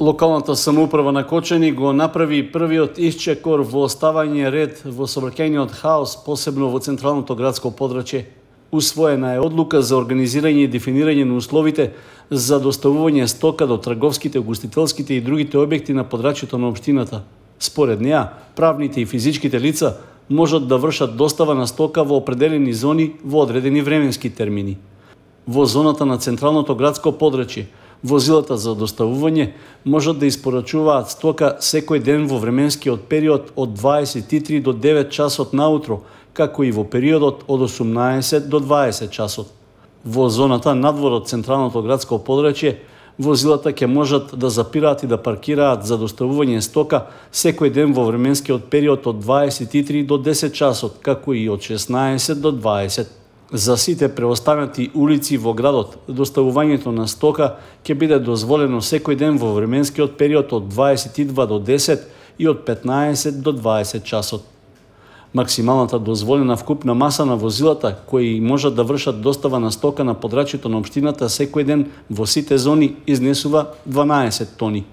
Локалната самоуправа на Кочани го направи првиот исчекор во оставање ред во собраќајниот хаос, посебно во централното градско подрачје. Усвоена е одлука за организирање и дефинирање на условите за доставување стока до трговските, гостителските и другите објекти на подрачјето на општината. Според неа, правните и физичките лица можат да вршат достава на стока во определени зони во одредени временски термини. Во зоната на централното градско подрачје, Возилата за доставување можат да испорачуваат стока секој ден во временскиот период од 23 до 9 часот наутро, како и во периодот од 18 до 20 часот. Во зоната надвор од централното градско подрачје, возилата ќе можат да запираат и да паркираат за доставување стока секој ден во временскиот период од 23 до 10 часот, како и од 16 до 20 За сите преостанати улици во градот, доставувањето на стока ќе биде дозволено секој ден во временскиот период од 22 до 10 и од 15 до 20 часот. Максималната дозволена вкупна маса на возилата кои можат да вршат достава на стока на подрачјето на општината секој ден во сите зони изнесува 12 тони.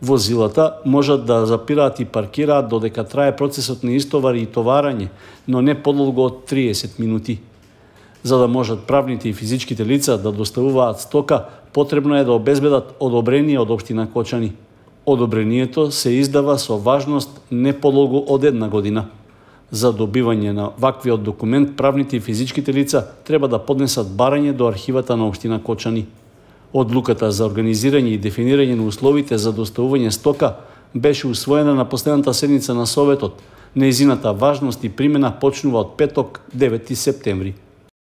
Возилата можат да запираат и паркираат додека трае процесот на истовар и товарање, но не подолго од 30 минути. За да можат правните и физичките лица да доставуваат стока, потребно е да обезбедат одобрение од Обштина Кочани. Одобрението се издава со важност не подолго од една година. За добивање на ваквиот документ, правните и физичките лица треба да поднесат барање до архивата на Обштина Кочани. Одлуката за организирање и дефинирање на условите за доставување стока беше усвоена на последната седница на Советот. Неизината важност и примена почнува од петок 9 септември.